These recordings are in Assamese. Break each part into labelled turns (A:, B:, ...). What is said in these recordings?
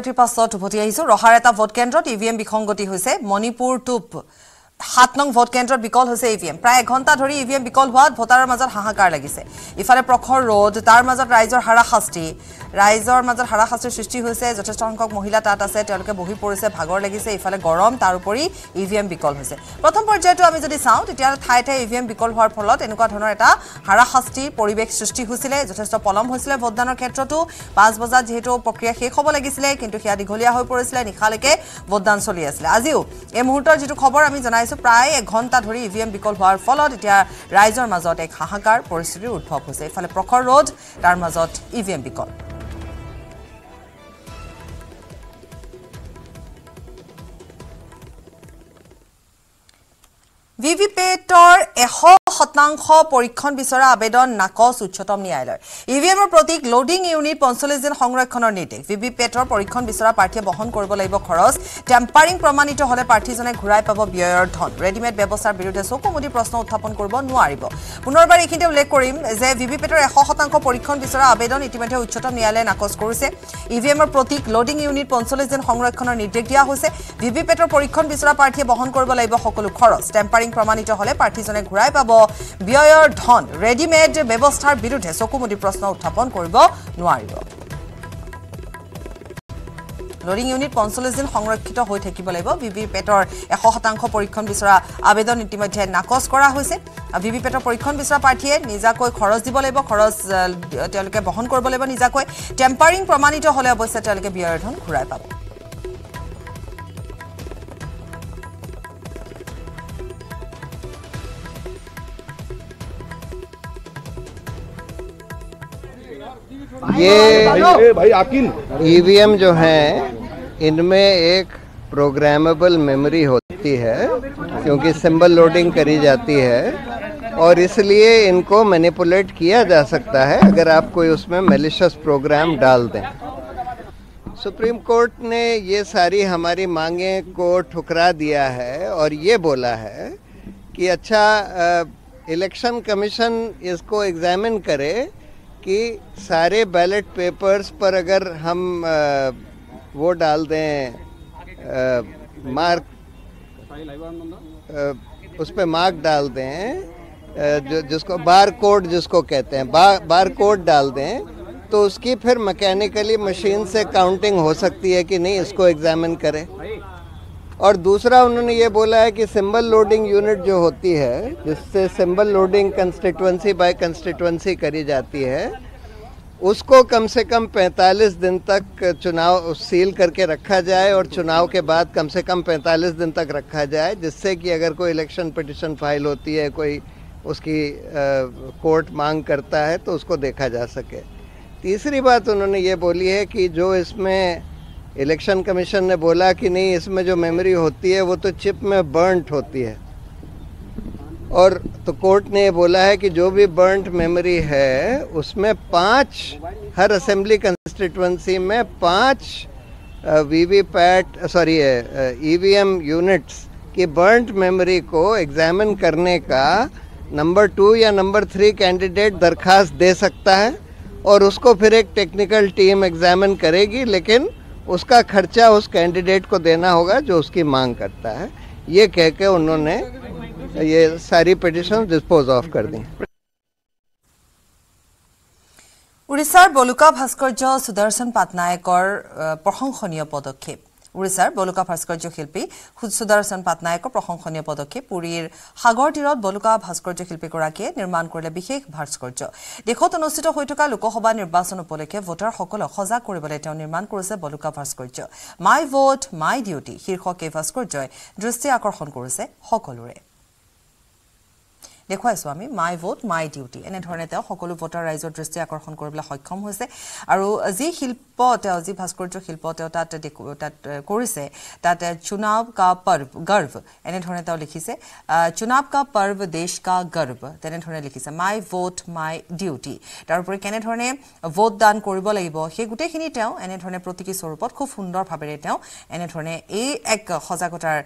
A: বিৰতিৰ পাছত উভতি আহিছো। ৰহাৰ এটা ভোট কেন্দ্ৰত ই ভি এম বিসংগতি হৈছে মণিপুৰ টুপ। সাত নং ভোট কেন্দ্ৰত বিকল হৈছে ই ভি এম প্ৰায় এঘণ্টা ধৰি ই ভি এম বিকল হোৱাত ভোটাৰৰ মাজত হাহাকাৰ লাগিছে। ইফালে প্ৰখৰ ৰ'দ তাৰ মাজত ৰাইজৰ হাৰাশাস্তি। ৰাইজৰ মাজত হাৰাশাস্তিৰ সৃষ্টি হৈছে। যথেষ্ট সংখ্যক মহিলা তাত আছে তেওঁলোকে বহি পৰিছে ভাগৰ লাগিছে ইফালে গৰম তাৰ উপৰি ই ভি এম বিকল হৈছে। প্ৰথম পৰ্যায়টো আমি যদি চাওঁ তেতিয়াহ'লে ঠায়ে ঠায়ে ই ভি এম বিকল হোৱাৰ ফলত এনেকুৱা ধৰণৰ এটা হাৰাশাস্তিৰ পৰিৱেশ সৃষ্টি হৈছিলে। যথেষ্ট পলম হৈছিলে ভোটদানৰ ক্ষেত্ৰতো। পাঁচ বজাত যিহেতু প্ৰক্ৰিয়া শেষ হ'ব লাগিছিলে কিন্তু সেয়া দীঘলীয়া হৈ পৰিছিলে নিশালৈকে ভোটদান চলি আছিলে। আজিও এই মুহূৰ্তৰ যিটো খবৰ আমি জনাইছোঁ প্ৰায় এঘণ্টা ধৰি ই ভি এম বিকল হোৱাৰ ফলত এতিয়া ৰাইজৰ মাজত এক হাহাকাৰ পৰিস্থিতিৰ উদ্ভৱ হৈছে। ইফালে প্ৰখৰ ৰ'দ তাৰ মাজত ই ভি এম বিকল। ভি ভি পেটৰ এশ শতাংশ পৰীক্ষণ বিচৰা আবেদন নাকচ উচ্চতম ন্যায়ালয় ই ভি এমৰ প্ৰতীক লোডিং ইউনিট পঞ্চল্লিছ দিন সংৰক্ষণৰ নিৰ্দেশ। ভি ভি পেটৰ পৰীক্ষণ বিচৰা প্ৰাৰ্থীয়ে বহন কৰিব লাগিব খৰচ। টেম্পাৰিং প্ৰমাণিত হ'লে প্ৰাৰ্থীজনে ঘূৰাই পাব ব্যয়ৰ ধন। ৰেডিমেড ব্যৱস্থাৰ বিৰুদ্ধে চকু মুদি প্ৰশ্ন উত্থাপন কৰিব নোৱাৰিব। পুনৰবাৰ এইখিনিতে উল্লেখ কৰিম যে ভি ভি পেটৰ এশ শতাংশ পৰীক্ষণ বিচৰা আবেদন ইতিমধ্যে উচ্চতম ন্যায়ালয়ে নাকচ কৰিছে। ই ভি এমৰ প্ৰতীক লোডিং ইউনিট পঞ্চল্লিছ দিন সংৰক্ষণৰ নিৰ্দেশ দিয়া হৈছে। ভি ভি পেটৰ পৰীক্ষণ বিচৰা প্ৰাৰ্থীয়ে বহন কৰিব লাগিব সকলো খৰচ। টেম্পাৰিং প্ৰমাণিত হ'লে প্ৰাৰ্থীজনে ঘূৰাই পাব ব্যয়ৰ ধন ৰেডিমেড ব্যৱস্থাৰ বিৰুদ্ধে চকুমুদি প্ৰশ্ন উত্থাপন কৰিব নোৱাৰিব। লোডিং ইউনিট পঞ্চল্লিছ দিন সংৰক্ষিত হৈ থাকিব লাগিব। ভি ভি পেটৰ এশ শতাংশ পৰীক্ষণ বিচৰা আবেদন ইতিমধ্যে নাকচ কৰা হৈছে। ভি ভি পেটৰ পৰীক্ষণ বিচৰা প্ৰাৰ্থীয়ে নিজাকৈ খৰচ দিব লাগিব খৰচ তেওঁলোকে বহন কৰিব লাগিব নিজাকৈ। টেম্পাৰিং প্ৰমাণিত হ'লে অৱশ্যে তেওঁলোকে ব্যয়ৰ ধন ঘূৰাই পাব।
B: ये
C: भाई आकिल।
B: ईवीएम जो हैं इनमें एक प्रोग्रामेबल मेमोरी होती है क्योंकि सिंबल लोडिंग करी जाती है और इसलिए इनको मैनिपुलेट किया जा सकता है अगर आप कोई उसमें मेलिशस प्रोग्राम डाल दें। सुप्रीम कोर्ट ने ये सारी हमारी मांगे को ठुकरा दिया है और ये बोला है कि अच्छा इलेक्शन कमीशन इसको एग्जामिन करे कि सारे बैलेट पेपर्स पर अगर हम वो डाल दें मार्क उस पर मार्क डाल दें जो जिसको बार कोड जिसको कहते हैं बा, बार कोड डाल दें तो उसकी फिर मैकेनिकली मशीन से काउंटिंग हो सकती है कि नहीं इसको एग्जामिन करें। और दूसरा उन्होंने ये बोला है कि सिंबल लोडिंग यूनिट जो होती है जिससे symbol loading constituency by constituency करी जाती है उसको कम से कम 45 दिन तक चुनाव सील करके रखा जाए और चुनाव के बाद कम से कम 45 दिन तक रखा जाए जिससे कि अगर कोई इलेक्शन पिटिशन फ़ाइल होती है कोई उसकी अ, कोर्ट मांग करता है तो उसको देखा जा सके। तीसरी बात उन्होंने ये बोली है कि जो इसमें इलेक्शन कमीशन ने बोला कि नहीं, इसमें जो मेमोरी होती है, वो तो चिप में बर्नट होती है। और तो कोर्ट ने ये बोला है कि जो भी बर्नट मेमोरी है, उसमें पाँच, हर असेंबली कंस्टिट्युएंसी में पाँच V V PAT sorry E V M units की बर्नट मेमोरी को एग्जामिन करने का नंबर टू या नंबर थ्री कैंडिडेट दरखास्त दे सकता है और उसको फिर एक टेक्निकल टीम एग्जामिन करेगी, लेकिन उसका खर्चा उस कैंडिडेट को देना होगा जो उसकी मांग करता है ये कह के उन्होंने ये सारी पिटिशन डिस्पोज ऑफ कर दी
A: উৰিষ্যাৰ বলুকা ভাস্কৰ্য সুদৰ্শন পাটনায়কৰ আহ, প্ৰশংসনীয় পদক্ষেপ উৰিষ্যাৰ বলুকা ভাস্কৰ্য শিল্পী সুদৰ্শন পাটনায়কৰ প্ৰশংসনীয় পদক্ষেপ। পুৰীৰ সাগৰ তীৰত বলুকা ভাস্কৰ্য শিল্পীগৰাকীয়ে নিৰ্মাণ কৰিলে বিশেষ ভাস্কৰ্য। দেশত অনুষ্ঠিত হৈ থকা লোকসভা নিৰ্বাচন উপলক্ষে ভোটাৰসকলক সজাগ কৰিবলৈ তেওঁ নিৰ্মাণ কৰিছে বলুকা ভাস্কৰ্য। মাই ভোট মাই ডিউটি শীৰ্ষক এই ভাস্কৰ্যই দৃষ্টি আকৰ্ষণ কৰিছে সকলোৰে। দেখুৱাইছোঁ আমি মাই ভোট মাই ডিউটি এনেধৰণে তেওঁ সকলো ভোটাৰ ৰাইজৰ দৃষ্টি আকৰ্ষণ কৰিবলৈ সক্ষম হৈছে। আৰু যি শিল্প তেওঁ যি ভাস্কৰ্য শিল্প তেওঁ তাত তাত কৰিছে তাত এ, চুনাৱ কা পৰ্ব গৰ্ভ এনেধৰণে তেওঁ লিখিছে। চুনাৱ কা পৰ্ব দেশ কা গৰ্ভ তেনেধৰণে লিখিছে। My vote my duty. তাৰোপৰি কেনেধৰণে ভোট দান কৰিব লাগিব সেই গোটেইখিনি তেওঁ এনেধৰণে প্ৰতীকী স্বৰূপত খুব সুন্দৰভাৱেৰে তেওঁ এনেধৰণে এই এক সজাগতাৰ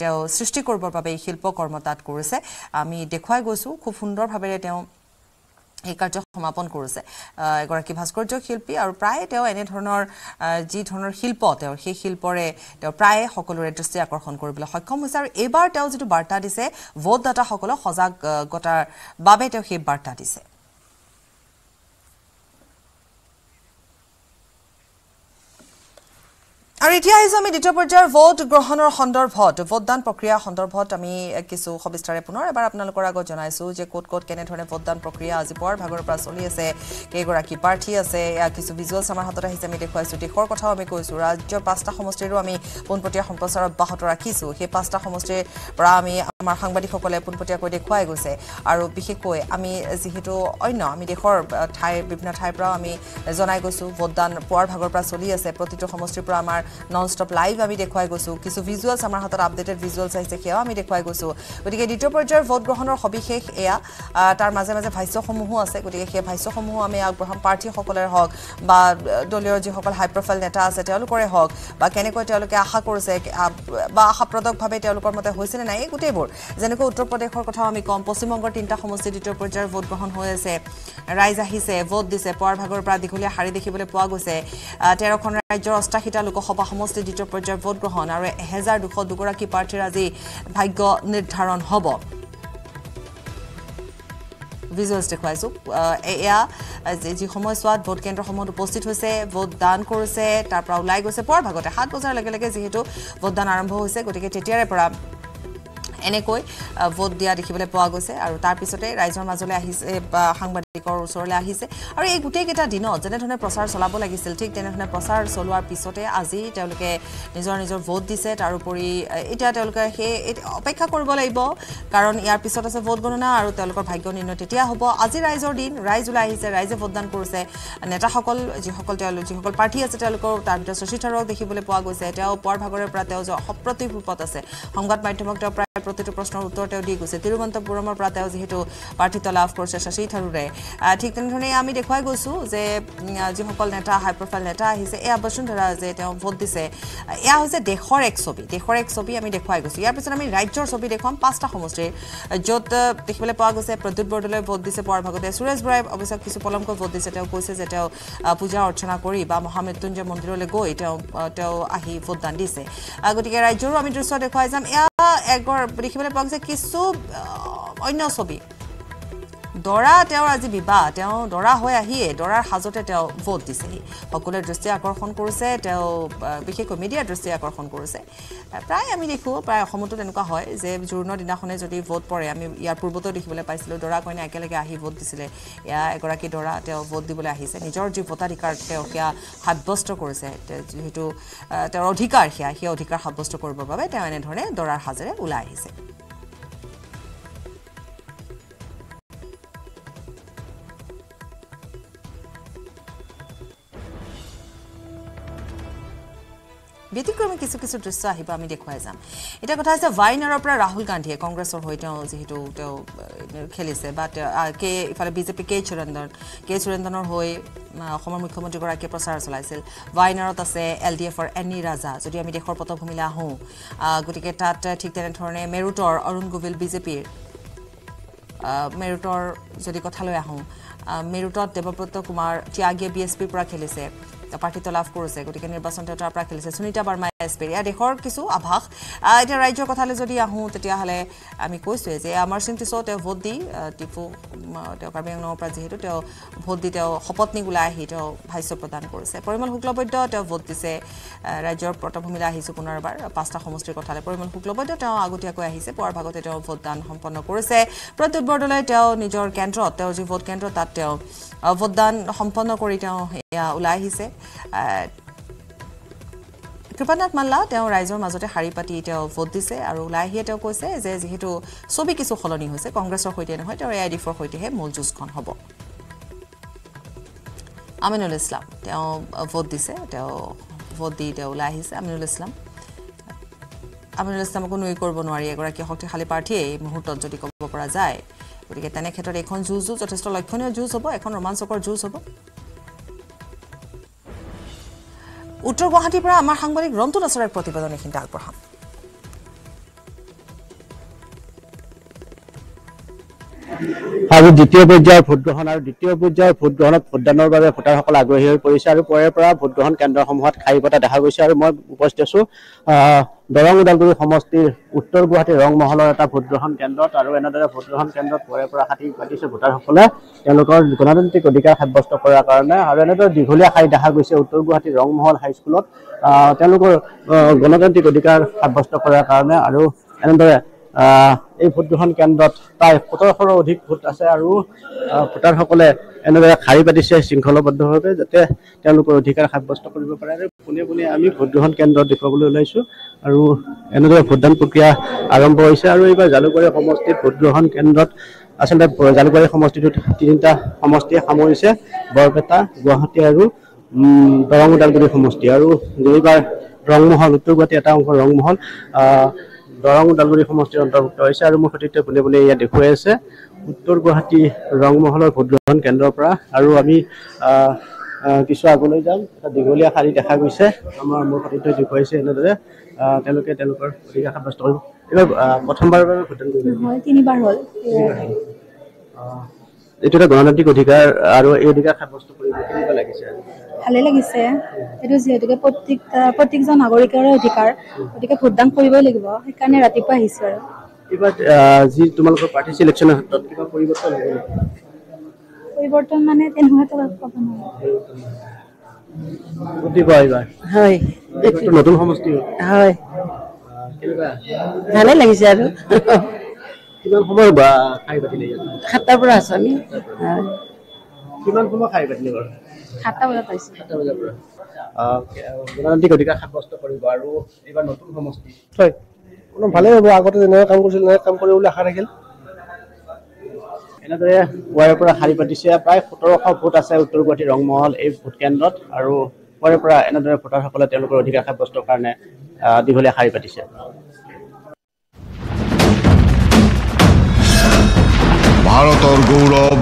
A: তেওঁ সৃষ্টি কৰিবৰ বাবে এই শিল্পকৰ্ম তাত কৰিছে। আমি দেখুৱাই গৈছোঁ খুব সুন্দৰভাৱেৰে তেওঁ এই কাৰ্য সমাপন কৰিছে। এগৰাকী ভাস্কৰ্য শিল্পী আৰু প্ৰায় তেওঁ এনেধৰণৰ যি ধৰণৰ শিল্প তেওঁৰ সেই শিল্পৰে তেওঁ প্ৰায়ে সকলোৰে দৃষ্টি আকৰ্ষণ কৰিবলৈ সক্ষম হৈছে। আৰু এইবাৰ তেওঁ যিটো বাৰ্তা দিছে ভোটদাতাসকলক সজাগতাৰ বাবে তেওঁ সেই বাৰ্তা দিছে। আৰু এতিয়া আহিছোঁ আমি দ্বিতীয় পৰ্যায়ৰ ভোট গ্ৰহণৰ সন্দৰ্ভত। ভোটদান প্ৰক্ৰিয়া সন্দৰ্ভত আমি কিছু সবিস্তাৰে পুনৰ এবাৰ আপোনালোকৰ আগত জনাইছোঁ যে ক'ত ক'ত কেনেধৰণে ভোটদান প্ৰক্ৰিয়া আজি পুৱাৰ ভাগৰ পৰা চলি আছে কেইগৰাকী প্ৰাৰ্থী আছে এয়া কিছু ভিজুৱেলছ আমাৰ হাতত আহিছে আমি দেখুৱাইছোঁ দেশৰ কথাও আমি কৈছোঁ ৰাজ্যৰ পাঁচটা সমষ্টিৰো আমি পোনপটীয়া সম্প্ৰচাৰ অব্যাহত ৰাখিছোঁ। সেই পাঁচটা সমষ্টিৰ পৰা আমি আমাৰ সাংবাদিকসকলে পোনপটীয়াকৈ দেখুৱাই গৈছে। আৰু বিশেষকৈ আমি যিহেতু অন্য আমি দেশৰ ঠাই বিভিন্ন ঠাইৰ পৰাও আমি জনাই গৈছোঁ ভোটদান পুৱাৰ ভাগৰ পৰা চলি আছে। প্ৰতিটো সমষ্টিৰ পৰা আমাৰ নন ষ্টপ লাইভ আমি দেখুৱাই গৈছোঁ। কিছু ভিজুৱেলছ আমাৰ হাতত আপডেটেড ভিজুৱেলছ আহিছে সেয়াও আমি দেখুৱাই গৈছোঁ। গতিকে দ্বিতীয় পৰ্যায়ৰ ভোট গ্ৰহণৰ সবিশেষ এয়া। তাৰ মাজে মাজে ভাষ্যসমূহো আছে গতিকে সেই ভাষ্যসমূহো আমি আগবঢ়াম। প্ৰাৰ্থীসকলৰে হওক বা দলীয় যিসকল হাই প্ৰফাইল নেতা আছে তেওঁলোকৰে হওক বা কেনেকৈ তেওঁলোকে আশা কৰিছে বা আশাপ্ৰদকভাৱে তেওঁলোকৰ মতে হৈছেনে নাই এই গোটেইবোৰ। যেনেকৈ উত্তৰ প্ৰদেশৰ কথাও আমি ক'ম পশ্চিমবংগৰ তিনিটা সমষ্টি দ্বিতীয় পৰ্যায়ৰ ভোট গ্ৰহণ হৈ আছে। ৰাইজ আহিছে ভোট দিছে পুৱাৰ ভাগৰ পৰা দীঘলীয়া শাৰী দেখিবলৈ পোৱা গৈছে। তেৰখন ৰাজ্যৰ অষ্টাশীটা লোকসভা সমষ্টি দ্বিতীয় পৰ্যায়ৰ ভোট গ্ৰহণ আৰু এহেজাৰ দুশ দুগৰাকী প্ৰাৰ্থীৰ আজি ভাগ্য নিৰ্ধাৰণ হ'ব। ভিজুৱেলছ দেখুৱাইছোঁ। এয়া যি- সময়ছোৱাত ভোট কেন্দ্ৰসমূহত উপস্থিত হৈছে ভোট দান কৰিছে তাৰ পৰা ওলাই গৈছে। পুৱাৰ ভাগতে সাত বজাৰ লগে লগে যিহেতু ভোটদান আৰম্ভ হৈছে গতিকে তেতিয়াৰে পৰা এনেকৈ ভোট দিয়া দেখিবলৈ পোৱা গৈছে আৰু তাৰপিছতে ৰাইজৰ মাজলৈ আহিছে সাংবাদিকৰ ওচৰলৈ আহিছে। আৰু এই গোটেইকেইটা দিনত যেনেধৰণে প্ৰচাৰ চলাব লাগিছিল ঠিক তেনেধৰণে প্ৰচাৰ চলোৱাৰ পিছতে আজি তেওঁলোকে নিজৰ নিজৰ ভোট দিছে তাৰোপৰি এতিয়া তেওঁলোকে সেই অপেক্ষা কৰিব লাগিব কাৰণ ইয়াৰ পিছত আছে ভোট গণনা আৰু তেওঁলোকৰ ভাগ্য নিৰ্ণয় তেতিয়া হ'ব। আজি ৰাইজৰ দিন ৰাইজ ওলাই আহিছে ৰাইজে ভোটদান কৰিছে। নেতাসকল যিসকল তেওঁলোক যিসকল প্ৰাৰ্থী আছে তেওঁলোকৰ তাৰ ভিতৰত শশী থাৰুৰক দেখিবলৈ পোৱা গৈছে। তেওঁ পুৱাৰ ভাগৰে পৰা তেওঁ সপ্ৰতিভ ৰূপত আছে। সংবাদ মাধ্যমক তেওঁ প্ৰায় প্ৰতিটো প্ৰশ্নৰ উত্তৰ তেওঁ দি গৈছে। তিৰুৱন্তপুৰমৰ পৰা তেওঁ যিহেতু প্ৰাৰ্থিত্ব লাভ কৰিছে শশী থাৰুৰে ঠিক তেনেধৰণে আমি দেখুৱাই গৈছোঁ যে যিসকল নেতা হাই প্ৰফাইল নেতা আহিছে এয়া বসুন্ধৰা যে তেওঁ ভোট দিছে এয়া হৈছে দেশৰ এক ছবি দেশৰ এক ছবি আমি দেখুৱাই গৈছোঁ। ইয়াৰ পিছত আমি ৰাজ্যৰ ছবি দেখুৱাম পাঁচটা সমষ্টিৰ য'ত দেখিবলৈ পোৱা গৈছে প্ৰদ্যুৎ বৰদলৈ ভোট দিছে পুৱাৰ ভাগতে সুৰেশ বৰাই অৱশ্যে কিছু পলমকৈ ভোট দিছে তেওঁ কৈছে যে তেওঁ পূজা অৰ্চনা কৰি বা মহামৃত্যুঞ্জয় মন্দিৰলৈ গৈ তেওঁ তেওঁ আহি ভোটদান দিছে। গতিকে ৰাজ্যৰো আমি দৃশ্য দেখুৱাই যাম। এয়া এগৰ দেখিবলৈ পোৱা গৈছে কিছু অন্য ছবি দৰা তেওঁৰ আজি বিবাহ তেওঁ দৰা হৈ আহিয়ে দৰাৰ সাজতে তেওঁ ভোট দিছেহি। সকলোৱে দৃষ্টি আকৰ্ষণ কৰিছে তেওঁ বিশেষকৈ মিডিয়াৰ দৃষ্টি আকৰ্ষণ কৰিছে। প্ৰায় আমি দেখোঁ প্ৰায় অসমতো তেনেকুৱা হয় যে জোৰোণৰ দিনাখনে যদি ভোট পৰে আমি ইয়াৰ পূৰ্বতো দেখিবলৈ পাইছিলোঁ দৰা কইনা একেলগে আহি ভোট দিছিলে। এয়া এগৰাকী দৰা তেওঁ ভোট দিবলৈ আহিছে। নিজৰ যি ভোটাধিকাৰ তেওঁ সেয়া সাব্যস্ত কৰিছে। যিহেতু তেওঁৰ অধিকাৰ সেয়া সেই অধিকাৰ সাব্যস্ত কৰিবৰ বাবে তেওঁ এনেধৰণে দৰাৰ সাজেৰে ওলাই আহিছে। ব্যতিক্ৰমী কিছু কিছু দৃশ্য আহিব আমি দেখুৱাই যাম। এতিয়া কথা হৈছে ৱাইনাৰৰ পৰা ৰাহুল গান্ধীয়ে কংগ্ৰেছৰ হৈ তেওঁ যিহেতু তেওঁ খেলিছে বা তেওঁ কে ইফালে বিজেপি কে চুৰেন্দন কে চুৰেন্দনৰ হৈ অসমৰ মুখ্যমন্ত্ৰীগৰাকীয়ে প্ৰচাৰ চলাইছিল। ৱাইনাৰত আছে এল ডি এফৰ এনি ৰাজা যদি আমি দেশৰ পটভূমিলৈ আহোঁ গতিকে তাত ঠিক তেনেধৰণে মেৰুটৰ অৰুণ গোবিল বিজেপিৰ মেৰুটৰ যদি কথালৈ আহোঁ মেৰুটত দেৱব্ৰত কুমাৰ ত্যাগীয়ে বি এছ পিৰ পৰা খেলিছে। প্ৰাৰ্থিত্ব লাভ কৰিছে গতিকে নিৰ্বাচন তেওঁ তাৰ পৰা খেলিছে সুনীতা বাৰ্মা এছ পিৰ এয়া দেশৰ কিছু আভাস। এতিয়া ৰাজ্যৰ কথালৈ যদি আহোঁ তেতিয়াহ'লে আমি কৈছোঁৱে যে আমাৰ সিং টিছো তেওঁ ভোট দি টিপু তেওঁ কাৰ্বি আংলঙৰ পৰা যিহেতু তেওঁ ভোট দি তেওঁ শপতনিক ওলাই আহি তেওঁ ভাষ্য প্ৰদান কৰিছে। পৰিমল শুক্লবৈদ্য তেওঁ ভোট দিছে। ৰাজ্যৰ পটভূমিলৈ আহিছোঁ পুনৰবাৰ পাঁচটা সমষ্টিৰ কথালৈ। পৰিমল শুক্লবৈদ্য তেওঁ আগতীয়াকৈ আহিছে। পুৱাৰ ভাগতে তেওঁ ভোটদান সম্পন্ন কৰিছে। প্ৰদ্যুৎ বৰদলৈ তেওঁ নিজৰ কেন্দ্ৰত তেওঁৰ যি ভোট কেন্দ্ৰ তাত তেওঁ ভোটদান সম্পন্ন কৰি তেওঁ এয়া ওলাই আহিছে। আহ, কৃপানাথ মাল্লা তেওঁ ৰাইজৰ মাজতে শাৰী পাতি তেওঁ ভোট দিছে আৰু ওলাই আহিয়ে তেওঁ কৈছে যে যিহেতু ছবি কিছু সলনি হৈছে কংগ্ৰেছৰ সৈতে নহয় তেওঁ এ আই ডি এফৰ সৈতেহে মূল যুঁজখন হ'ব। আমিনুল ইছলাম তেওঁ ভোট দিছে তেওঁ ভোট দি তেওঁ ওলাই আহিছে আমিনুল ইছলাম আমিনুল ইছলামকো নুই কৰিব নোৱাৰি এগৰাকী শক্তিশালী প্ৰাৰ্থীয়ে এই মুহূৰ্তত যদি ক'ব পৰা যায় গতিকে তেনে ক্ষেত্ৰত এইখন যুঁজো যথেষ্ট লক্ষণীয় যুঁজ হ'ব এখন ৰোমাঞ্চকৰ যুঁজ হ'ব। উত্তৰ গুৱাহাটীৰ পৰা আমাৰ সাংবাদিক ৰন্তু দাসৰ এক প্ৰতিবেদন এইখিনিতে আগবঢ়াম
C: আৰু দ্বিতীয় পৰ্যায়ৰ ভোটগ্ৰহণ আৰু দ্বিতীয় পৰ্যায়ৰ ভোটগ্ৰহণত ভোটদানৰ বাবে ভোটাৰসকল আগ্ৰহী হৈ পৰিছে আৰু পৰে পৰা ভোটগ্ৰহণ কেন্দ্ৰসমূহত শাৰী পতা দেখা গৈছে আৰু মই উপস্থিত আছো দৰং ওদালগুৰি সমষ্টিৰ উত্তৰ গুৱাহাটী ৰংমহলৰ এটা ভোটগ্ৰহণ কেন্দ্ৰত আৰু এনেদৰে ভোটগ্ৰহণ কেন্দ্ৰত পৰে পৰা শাৰী পাতিছে ভোটাৰসকলে তেওঁলোকৰ গণতান্ত্ৰিক অধিকাৰ সাব্যস্ত কৰাৰ কাৰণে আৰু এনেদৰে দীঘলীয়া শাৰী দেখা গৈছে উত্তৰ গুৱাহাটী ৰংমহল হাইস্কুলত তেওঁলোকৰ গণতান্ত্ৰিক অধিকাৰ সাব্যস্ত কৰাৰ কাৰণে আৰু এনেদৰে এই ভোটগ্ৰহণ কেন্দ্ৰত প্ৰায় সোতৰশৰো অধিক ভোট আছে আৰু ভোটাৰসকলে এনেদৰে শাৰী পাতিছে শৃংখলাবদ্ধভাৱে যাতে তেওঁলোকৰ অধিকাৰ সাব্যস্ত কৰিব পাৰে। আৰু পোনে পোনে আমি ভোটগ্ৰহণ কেন্দ্ৰত দেখুৱাবলৈ ওলাইছোঁ। আৰু এনেদৰে ভোটদান প্ৰক্ৰিয়া আৰম্ভ হৈছে আৰু এইবাৰ জালুকবাৰী সমষ্টিত ভোটগ্ৰহণ কেন্দ্ৰত আচলতে জালুকবাৰী সমষ্টিটোত তিনিটা সমষ্টিয়ে সামৰিছে বৰপেটা গুৱাহাটী আৰু দৰং ওদালগুৰি সমষ্টি। আৰু এইবাৰ ৰংমহল উত্তৰ গুৱাহাটী এটা অংশ ৰংমহল দৰং ওদালগুৰি সমষ্টিৰ অন্তৰ্ভুক্ত হৈছে আৰু মোৰ সতীৰ্থ পোনে পোনে ইয়াত দেখুৱাই আছে। উত্তৰ গুৱাহাটী ৰংমহলৰ ভোটগ্ৰহণ কেন্দ্ৰৰ পৰা আৰু আমি কিছু আগলৈ যাম। এটা দীঘলীয়া শাৰী দেখা গৈছে। আমাৰ মোৰ সতীৰ্থই দেখুৱাইছে এনেদৰে। তেওঁলোকে তেওঁলোকৰ অধিকাৰ সাব্যস্ত কৰিব এইবাৰ প্ৰথমবাৰৰ বাবে ভোটদান কৰিব
D: তিনিবাৰ হ'ল।
C: এইটো এটা গণতান্ত্ৰিক অধিকাৰ আৰু এই অধিকাৰ সাব্যস্ত কৰিব কেনেকুৱা লাগিছে?
D: ভালে লাগিছে। এইটো যিহেতুকে প্ৰত্যেক প্ৰত্যেকজন নাগৰিকৰে অধিকাৰ। গতিকে ভোটদান কৰিবই লাগিব। সেইকাৰণে ৰাতিপুৱা আহিছোঁ আৰু।
C: এইবাৰ যি তোমালোকৰ পাৰ্টি চিলেকশ্যনৰ ক্ষেত্ৰত কিবা পৰিৱৰ্তন হ'ব?
D: পৰিৱৰ্তন মানে তেনেকুৱাতো ক'ব নোৱাৰোঁ।
E: হয়।
C: নতুন সমষ্টি।
E: হয়।
C: আহ, কেনেকুৱা
E: ভালে লাগিছে আৰু।
C: কিমান সময় বা শাৰী পাতিলে ইয়াত?
E: সাতটাৰ পৰা আছো আমি। হয়।
C: কিমান সময় শাৰী পাতিলে বাৰু?
E: সাতটা বজাত পাইছোঁ।
C: সাতটা বজাৰ পৰা। আহ, গণতান্ত্ৰিক অধিকাৰ সাব্যস্ত কৰিব আৰু এইবাৰ নতুন সমষ্টি।
F: হয়। কোনো ভালেই হ'ব আগতে যেনেকৈ কাম কৰিছিল তেনেকৈ কাম কৰিব বুলি আশা থাকিল
C: এনেদৰে পুৱাৰে পৰা শাৰী পাতিছে। প্ৰায় সোতৰশ ভোট আছে উত্তৰ গুৱাহাটী ৰংমহল এই ভোট কেন্দ্ৰত আৰু পুৱাৰে পৰা এনেদৰে ভোটাৰসকলে তেওঁলোকৰ অধিকাৰ সাব্যস্তৰ কাৰণে দীঘলীয়া শাৰী পাতিছে।
G: ভাৰতৰ গৌৰৱ